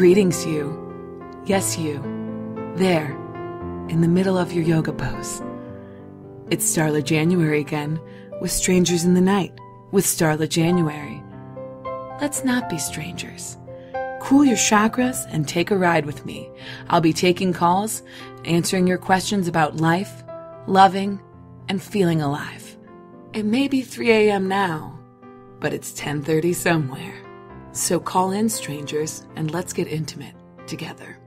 Greetings, you. Yes, you. There, in the middle of your yoga pose. It's Starla January again, with Strangers in the Night, with Starla January. Let's not be strangers. Cool your chakras and take a ride with me. I'll be taking calls, answering your questions about life, loving, and feeling alive. It may be 3 a.m. now, but it's 10:30 somewhere. So call in strangers and let's get intimate together.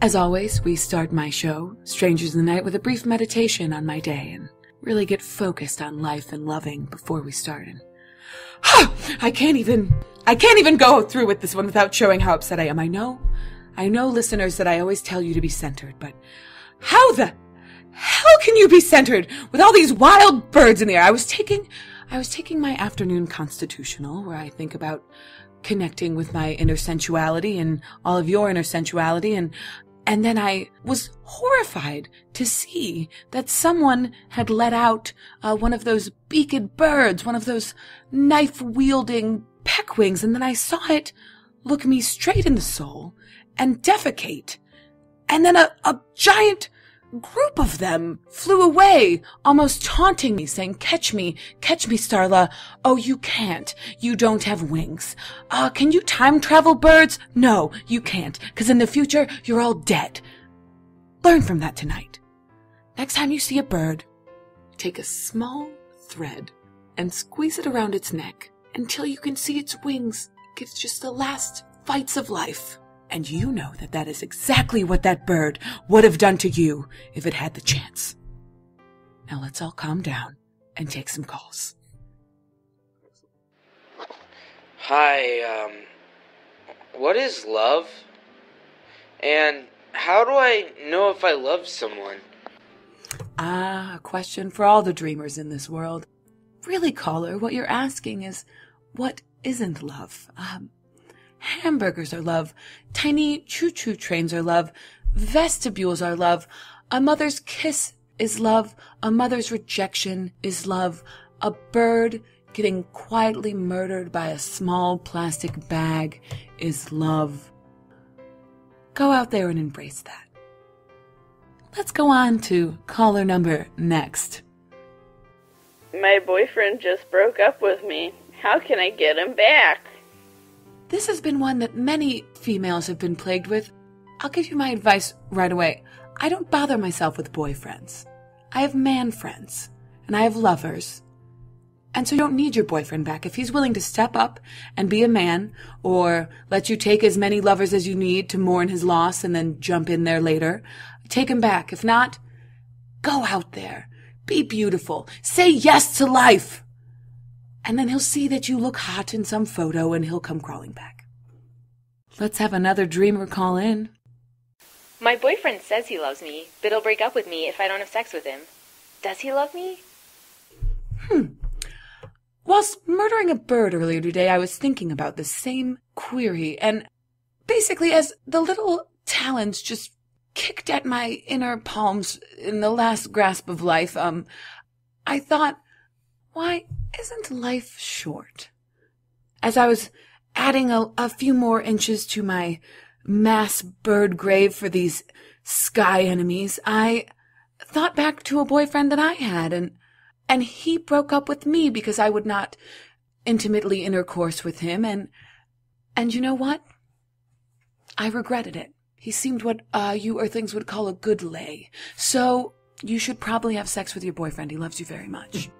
As always, we start my show, Strangers in the Night, with a brief meditation on my day and really get focused on life and loving before we start. And I can't even, I can't even go through with this one without showing how upset I am. I know, I know, listeners, that I always tell you to be centered, but how the hell can you be centered with all these wild birds in the air? I was taking, I was taking my afternoon constitutional where I think about connecting with my inner sensuality and all of your inner sensuality and and then I was horrified to see that someone had let out uh, one of those beaked birds, one of those knife wielding peckwings, and then I saw it look me straight in the soul and defecate. And then a, a giant group of them flew away, almost taunting me, saying, Catch me, catch me, Starla. Oh, you can't. You don't have wings. Uh, can you time travel, birds? No, you can't, because in the future, you're all dead. Learn from that tonight. Next time you see a bird, take a small thread and squeeze it around its neck until you can see its wings give just the last fights of life. And you know that that is exactly what that bird would have done to you if it had the chance. Now let's all calm down and take some calls. Hi, um, what is love? And how do I know if I love someone? Ah, a question for all the dreamers in this world. Really, caller, what you're asking is, what isn't love? Um, Hamburgers are love. Tiny choo-choo trains are love. Vestibules are love. A mother's kiss is love. A mother's rejection is love. A bird getting quietly murdered by a small plastic bag is love. Go out there and embrace that. Let's go on to caller number next. My boyfriend just broke up with me. How can I get him back? This has been one that many females have been plagued with. I'll give you my advice right away. I don't bother myself with boyfriends. I have man friends, and I have lovers. And so you don't need your boyfriend back. If he's willing to step up and be a man, or let you take as many lovers as you need to mourn his loss and then jump in there later, take him back. If not, go out there. Be beautiful. Say yes to life. And then he'll see that you look hot in some photo and he'll come crawling back. Let's have another dreamer call in. My boyfriend says he loves me, but he'll break up with me if I don't have sex with him. Does he love me? Hmm. Whilst murdering a bird earlier today, I was thinking about the same query, and basically, as the little talons just kicked at my inner palms in the last grasp of life, um, I thought, why, isn't life short? As I was adding a, a few more inches to my mass bird grave for these sky enemies, I thought back to a boyfriend that I had, and and he broke up with me because I would not intimately intercourse with him, and and you know what? I regretted it. He seemed what uh, you Earthlings would call a good lay. So you should probably have sex with your boyfriend. He loves you very much.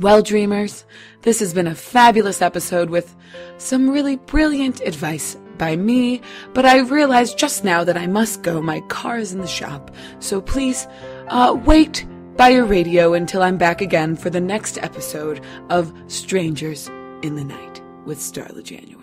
Well, dreamers, this has been a fabulous episode with some really brilliant advice by me, but I realized just now that I must go. My car is in the shop, so please uh, wait by your radio until I'm back again for the next episode of Strangers in the Night with Starla January.